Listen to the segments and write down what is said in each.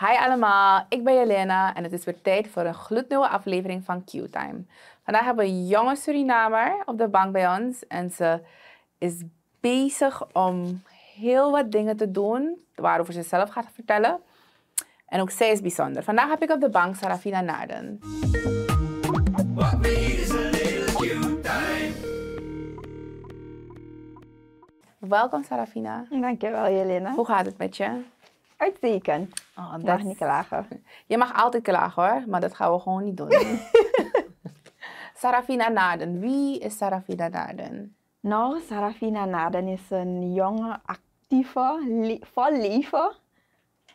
Hi allemaal, ik ben Jelena en het is weer tijd voor een gloednieuwe aflevering van Q-Time. Vandaag hebben we een jonge Surinamer op de bank bij ons en ze is bezig om heel wat dingen te doen waarover ze zelf gaat vertellen. En ook zij is bijzonder. Vandaag heb ik op de bank Sarafina Naarden. What we is a little Q-time. Welkom Sarafina. Dankjewel, Jelena. Hoe gaat het met je? Uitstekend. Oh, dat- mag niet klagen. Je mag altijd klagen hoor, maar dat gaan we gewoon niet doen. Sarafina Naarden. Wie is Sarafina Naarden? Nou, Sarafina Naden is een jonge, actieve, le- vol leven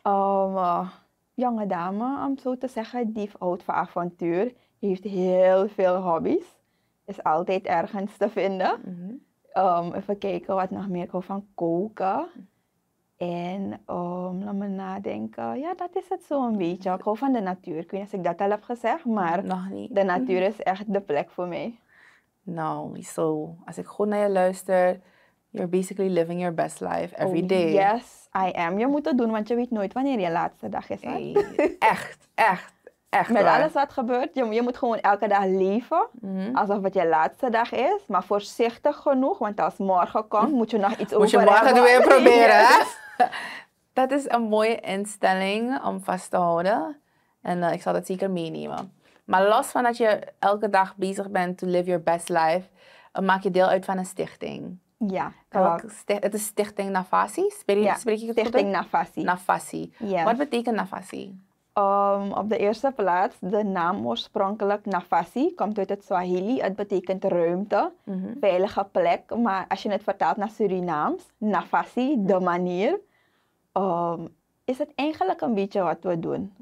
um, uh, jonge dame, om zo te zeggen. Die houdt van avontuur. Heeft heel veel hobby's. Is altijd ergens te vinden. Mhm. Um, even kijken wat nog meer. Ik hou van koken. En um, laat me nadenken. Ja, dat is het zo'n beetje. Ik hou van de natuur. Ik weet niet of ik dat al heb gezegd, maar Nog niet. de natuur is echt de plek voor mij. Nou, zo. Als ik goed naar je luister, you're basically living your best life every Oh, day. Yes, I am. Je moet het doen, want je weet nooit wanneer je laatste dag is. Hey, echt, echt, echt Met waar. alles wat gebeurt, je, je moet gewoon elke dag leven Mhm. alsof het je laatste dag is. Maar voorzichtig genoeg, want als morgen komt, moet je nog iets Moet je over morgen weer proberen, hè? Dat is een mooie instelling om vast te houden. En eh, ik zal dat zeker meenemen. Maar los van dat je elke dag bezig bent to live your best life, eh, maak je deel uit van een stichting. Ja, klopt. het is Stichting Navasi. Spreek, Ja, spreek ik het Stichting. Navasi. Ja. Wat betekent Navasi? Um, op de eerste plaats, de naam oorspronkelijk Nafasi komt uit het Swahili. Het betekent ruimte, Mhm. veilige plek. Maar als je het vertaalt naar Surinaams, Nafasi, de manier, um, is het eigenlijk een beetje wat we doen.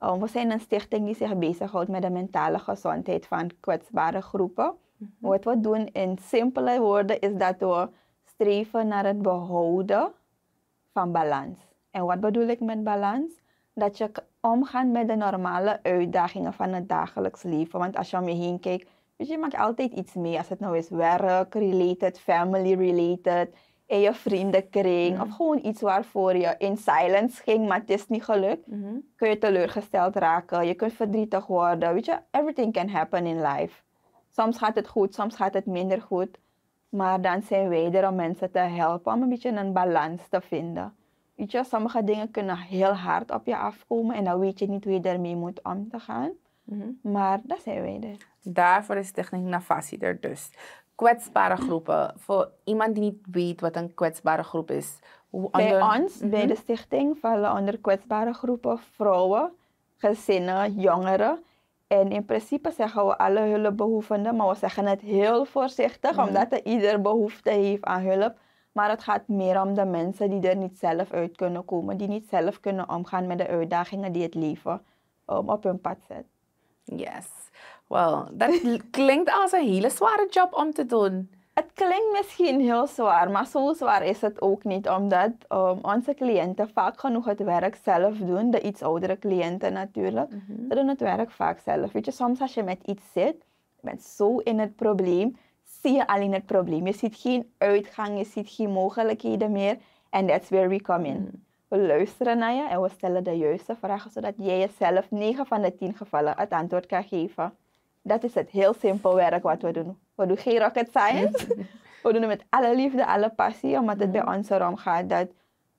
Um, we zijn een stichting die zich bezighoudt met de mentale gezondheid van kwetsbare groepen. Wat we doen in simpele woorden is dat we streven naar het behouden van balans. En wat bedoel ik met balans? Dat je omgaat met de normale uitdagingen van het dagelijks leven. Want als je om je heen kijkt, weet je, je maakt altijd iets mee. Als het nou is werk related, family related, in je vriendenkring. Of gewoon iets waarvoor je in silence ging, maar het is niet gelukt. Mhm. Kun je teleurgesteld raken, je kunt verdrietig worden. Weet je, everything can happen in life. Soms gaat het goed, soms gaat het minder goed. Maar dan zijn wij er om mensen te helpen om een beetje een balans te vinden. Weet je, sommige dingen kunnen heel hard op je afkomen en dan weet je niet hoe je ermee moet om te gaan. Mhm. Maar dat zijn wij er. Daarvoor is Stichting Navasi er dus. Kwetsbare groepen. Voor iemand die niet weet wat een kwetsbare groep is. Hoe Bij ons, bij de stichting, vallen onder kwetsbare groepen vrouwen, gezinnen, jongeren. En in principe zeggen we alle hulpbehoevenden, maar we zeggen het heel voorzichtig, omdat er ieder behoefte heeft aan hulp. Maar het gaat meer om de mensen die er niet zelf uit kunnen komen, die niet zelf kunnen omgaan met de uitdagingen die het leven um, op hun pad zet. Yes. Wel, dat klinkt als een hele zware job om te doen. Het klinkt misschien heel zwaar, maar zo zwaar is het ook niet, omdat um, onze cliënten vaak genoeg het werk zelf doen. De iets oudere cliënten natuurlijk. Ze doen het werk vaak zelf. Weet je, soms als je met iets zit, je bent zo in het probleem, zie je alleen het probleem. Je ziet geen uitgang, je ziet geen mogelijkheden meer. En that's where we come in. We luisteren naar je en we stellen de juiste vragen, zodat jij jezelf 9 van de 10 gevallen het antwoord kan geven. Dat is het heel simpel werk wat we doen. We doen geen rocket science. we doen het met alle liefde, alle passie, omdat het bij ons erom gaat dat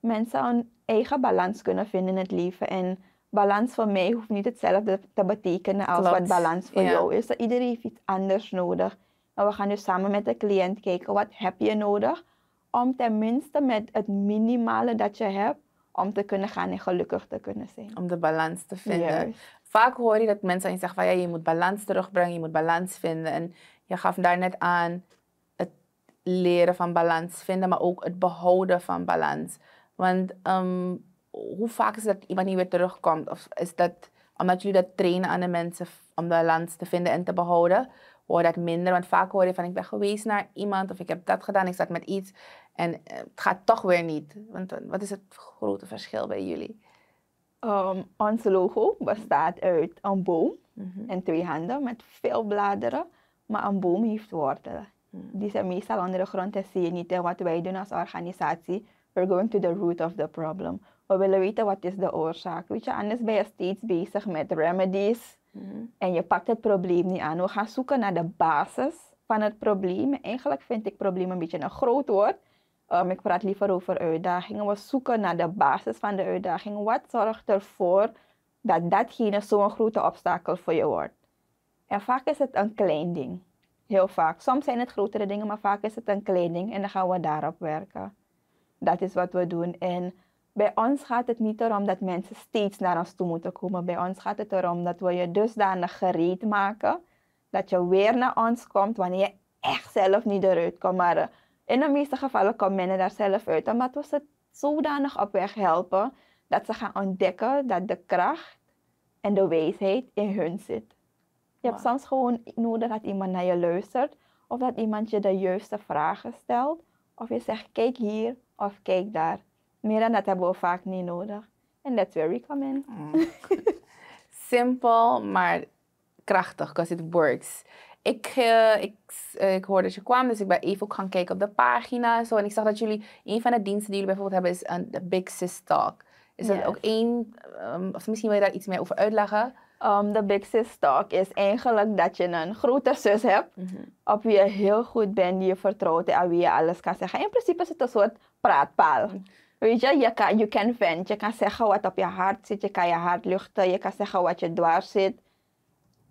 mensen een eigen balans kunnen vinden in het leven. En balans voor mij hoeft niet hetzelfde te betekenen als Klopt, wat balans voor ja. jou is. Iedereen heeft iets anders nodig. En we gaan dus samen met de cliënt kijken, wat heb je nodig? Om tenminste met het minimale dat je hebt, om te kunnen gaan en gelukkig te kunnen zijn. Om de balans te vinden. Vaak hoor je dat mensen aan je zeggen van ja, je moet balans terugbrengen, je moet balans vinden. En je gaf daar net aan het leren van balans vinden, maar ook het behouden van balans. Want ehm, hoe vaak is dat iemand niet weer terugkomt? Of is dat omdat jullie dat trainen aan de mensen om balans te vinden en te behouden? Hoor je dat minder? Want vaak hoor je van ik ben geweest naar iemand of ik heb dat gedaan, ik zat met iets en eh, het gaat toch weer niet. Want eh, wat is het grote verschil bij jullie? Um, ons logo bestaat uit een boom Mhm. en twee handen met veel bladeren, maar een boom heeft wortelen. Die zijn meestal onder de grond en zie je niet. En wat wij doen als organisatie, we're going to the root of the problem. We We willen weten wat is de oorzaak. Weet je, anders ben je steeds bezig met remedies Mhm. en je pakt het probleem niet aan. We gaan zoeken naar de basis van het probleem. Eigenlijk vind ik probleem een beetje een groot woord. Um, ik praat liever over uitdagingen. We zoeken naar de basis van de uitdaging. Wat zorgt ervoor dat datgene zo'n grote obstakel voor je wordt? En vaak is het een klein ding. Heel vaak. Soms zijn het grotere dingen, maar vaak is het een klein ding. En dan gaan we daarop werken. Dat is wat we doen. En bij ons gaat het niet erom dat mensen steeds naar ons toe moeten komen. Bij ons gaat het erom dat we je dusdanig gereed maken dat je weer naar ons komt wanneer je echt zelf niet eruit komt. Maar eh, in de meeste gevallen komt men er daar zelf uit, omdat we ze zodanig op weg helpen dat ze gaan ontdekken dat de kracht en de wijsheid in hun zit. Je hebt soms gewoon nodig dat iemand naar je luistert, of dat iemand je de juiste vragen stelt, of je zegt kijk hier of kijk daar. Meer dan dat hebben we vaak niet nodig. En that's where we come in. Simpel, maar krachtig, because it works. Ik, eh, ik, eh, ik hoorde dat je kwam, dus ik ben even ook gaan kijken op de pagina en zo. En ik zag dat jullie, een van de diensten die jullie bijvoorbeeld hebben, is een de Big Sis Talk. Is dat ook één, ehm, of misschien wil je daar iets meer over uitleggen? Um, de Big Sis Talk is eigenlijk dat je een grote zus hebt op wie je heel goed bent, die je vertrouwt en aan wie je alles kan zeggen. In principe is het een soort praatpaal. Weet je, je kan, you can vent, je kan zeggen wat op je hart zit, je kan je hart luchten, je kan zeggen wat je dwars zit.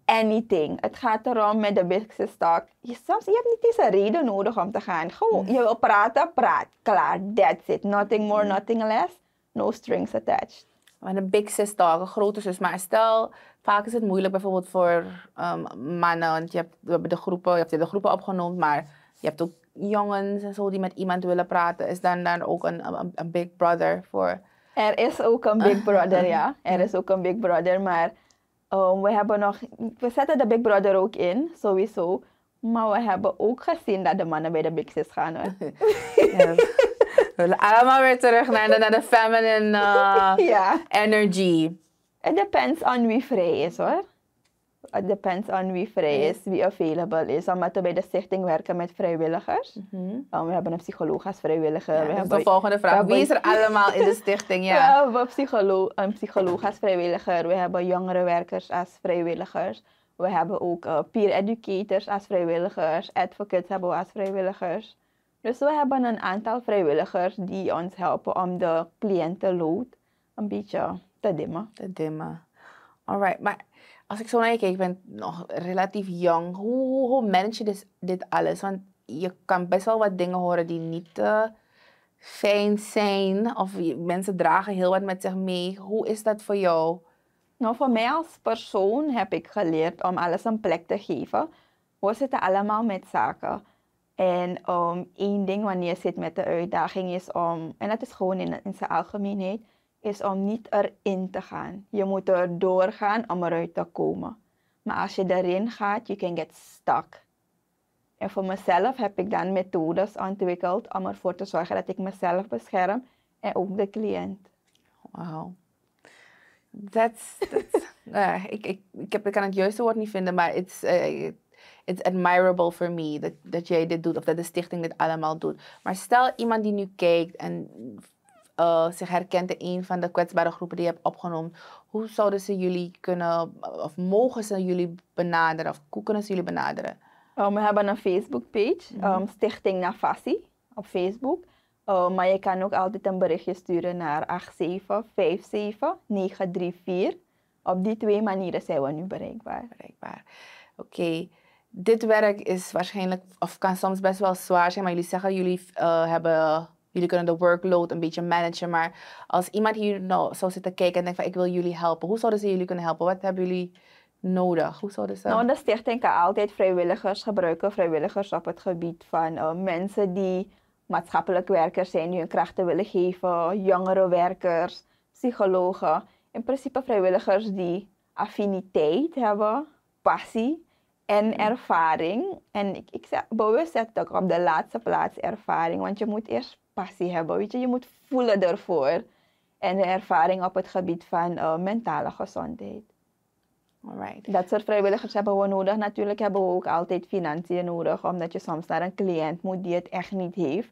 Anything. Het gaat erom met de Big Sis Talk. Je, soms, je hebt niet eens een reden nodig om te gaan. Gewoon, je wil praten, praat. Klaar, that's it. Nothing more, nothing less. No strings attached. Maar een big sis talk, een grote zus. Maar stel, vaak is het moeilijk bijvoorbeeld voor ehm, mannen. Want je hebt, we hebben de groepen, je hebt de groepen opgenoemd, maar je hebt ook jongens en zo die met iemand willen praten. Is dan, dan ook een, een, een big brother voor... Er is ook een Big Brother, ja. Er is ook een Big Brother, maar um, we hebben nog... We zetten de Big Brother ook in, sowieso. Maar we hebben ook gezien dat de mannen bij de Big Sis gaan. Hoor. Ja, we willen allemaal weer terug naar de, naar de feminine eh, ja. energy. It depends on wie vrij is, hoor. It depends on wie vrij is, wie available is. Omdat we bij de stichting werken met vrijwilligers. Um, we hebben een psycholoog als vrijwilliger. Ja, we hebben de volgende vraag. Wie is er allemaal in de stichting? Ja. We hebben psycholo een psycholoog als vrijwilliger. We hebben jongerenwerkers als vrijwilligers. We hebben ook eh, peer educators als vrijwilligers. Advocates hebben we als vrijwilligers. Dus we hebben een aantal vrijwilligers die ons helpen om de cliëntenload een beetje te dimmen. Te dimmen. Alright, maar als ik zo naar je kijk, je bent nog relatief jong. Hoe, hoe, manage je dit, alles? Want je kan best wel wat dingen horen die niet eh, fijn zijn. Of mensen dragen heel wat met zich mee. Hoe is dat voor jou? Nou, voor mij als persoon heb ik geleerd om alles een plek te geven. We zitten allemaal met zaken. En um, één ding wanneer je zit met de uitdaging is om, en dat is gewoon in, in zijn algemeenheid, is om niet erin te gaan. Je moet er doorgaan om eruit te komen. Maar als je erin gaat, you can get stuck. En voor mezelf heb ik dan methodes ontwikkeld om ervoor te zorgen dat ik mezelf bescherm en ook de cliënt. Wauw. That's, that's, eh, ik, ik, ik, heb, ik kan het juiste woord niet vinden, maar it's, eh, it's admirable for me dat, dat jij dit doet of dat de stichting dit allemaal doet. Maar stel iemand die nu kijkt en eh, zich herkent in een van de kwetsbare groepen die je hebt opgenomen. Hoe zouden ze jullie kunnen, of mogen ze jullie benaderen? Of hoe kunnen ze jullie benaderen? Um, we hebben een Facebook-page, um, Stichting Navasi op Facebook. Um, maar je kan ook altijd een berichtje sturen naar 8757-934. Op die twee manieren zijn we nu bereikbaar. bereikbaar. Oké, dit werk is waarschijnlijk, of kan soms best wel zwaar zijn, maar jullie zeggen jullie eh, hebben, jullie kunnen de workload een beetje managen. Maar als iemand hier nou zou zitten kijken en denkt van ik wil jullie helpen, hoe zouden ze jullie kunnen helpen? Wat hebben jullie nodig? Hoe zouden ze? Nou, de stichting kan altijd vrijwilligers gebruiken. Vrijwilligers op het gebied van uh, mensen die maatschappelijk werkers zijn, die hun krachten willen geven, jongerenwerkers, psychologen. In principe vrijwilligers die affiniteit hebben, passie en ervaring. En ik, ik zeg bewust zet ik op de laatste plaats ervaring, want je moet eerst passie hebben, weet je, je moet voelen ervoor. En de ervaring op het gebied van uh, mentale gezondheid. Alright. Dat soort vrijwilligers hebben we nodig. Natuurlijk hebben we ook altijd financiën nodig, omdat je soms naar een cliënt moet die het echt niet heeft.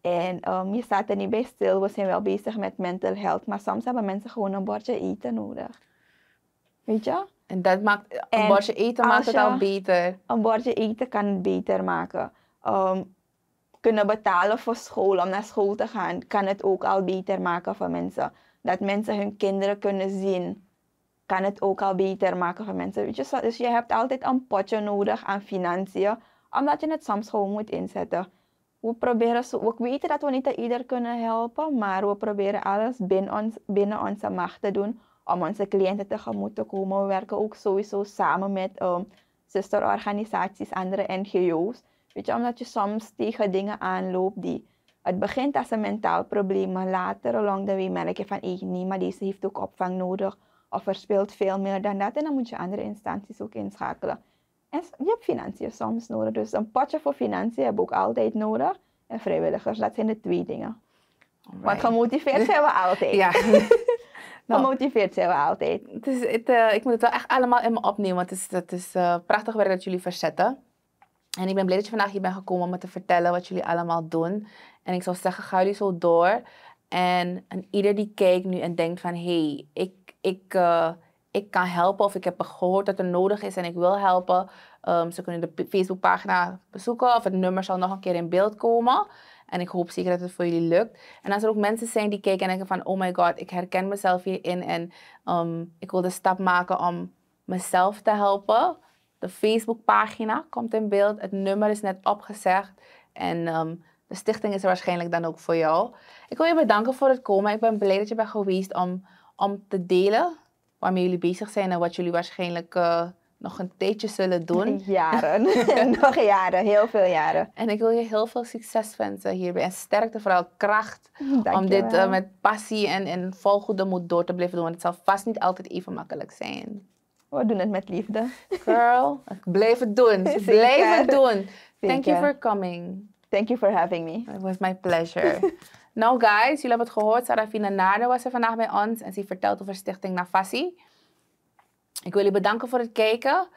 En ehm, je staat er niet bij stil. We zijn wel bezig met mental health. Maar soms hebben mensen gewoon een bordje eten nodig. Weet je? En dat maakt, een En bordje eten maakt het al beter. Een bordje eten kan het beter maken. Ehm, kunnen betalen voor school, om naar school te gaan, kan het ook al beter maken voor mensen. Dat mensen hun kinderen kunnen zien, kan het ook al beter maken voor mensen. Weet je, zo- dus je hebt altijd een potje nodig aan financiën, omdat je het soms gewoon moet inzetten. We proberen zo, we weten dat we niet ieder kunnen helpen, maar we proberen alles binnen, ons, binnen onze macht te doen om onze cliënten tegemoet te komen. We werken ook sowieso samen met ehm, zusterorganisaties, andere NGO's. Weet je, omdat je soms tegen dingen aanloopt die... Het begint als een mentaal probleem, maar later along the way merk je van... Hey, nee, maar deze heeft ook opvang nodig. Of er speelt veel meer dan dat. En dan moet je andere instanties ook inschakelen. En je hebt financiën soms nodig. Dus een potje voor financiën heb ik ook altijd nodig. En vrijwilligers, dat zijn de twee dingen. Want gemotiveerd zijn we altijd. Ja. Nou, Gemotiveerd zijn we altijd. het is, het, eh, ik moet het wel echt allemaal in me opnemen, want het is, het is eh, prachtig werk dat jullie verzetten. En ik ben blij dat je vandaag hier bent gekomen om me te vertellen wat jullie allemaal doen. En ik zou zeggen, ga jullie zo door. En, en ieder die kijkt nu en denkt van, hé, hey, ik, ik, eh, ik kan helpen of ik heb gehoord dat er nodig is en ik wil helpen. Ehm, ze kunnen de Facebookpagina bezoeken of het nummer zal nog een keer in beeld komen. En ik hoop zeker dat het voor jullie lukt. En als er ook mensen zijn die kijken en denken van, oh my god, ik herken mezelf hierin en ehm, ik wil de stap maken om mezelf te helpen. De Facebookpagina komt in beeld, het nummer is net opgezegd en ehm, de stichting is er waarschijnlijk dan ook voor jou. Ik wil je bedanken voor het komen. Ik ben blij dat je bent geweest om, om te delen waarmee jullie bezig zijn en wat jullie waarschijnlijk eh, nog een tijdje zullen doen. Jaren. Nog jaren. Heel veel jaren. En ik wil je heel veel succes wensen hierbij. En sterkte, vooral kracht om dit eh, met passie en, en vol goede moed door te blijven doen. Want het zal vast niet altijd even makkelijk zijn. We doen het met liefde. Girl, blijf het doen. Blijf het doen. Thank you for coming. Thank you for having me. It was my pleasure. nou guys, jullie hebben het gehoord. Sarafina Naarden was er vandaag bij ons. En ze vertelt over Stichting Nafasi. Ik wil jullie bedanken voor het kijken.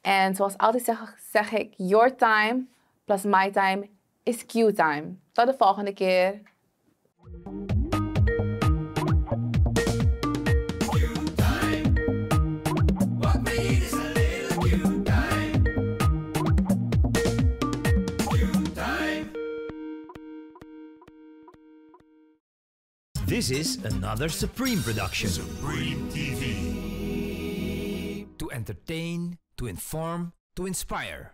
En zoals altijd zeg, zeg ik, your time plus my time is Q-time. Tot de volgende keer. This is another Supreme production. Supreme TV. Entertain, to inform, to inspire.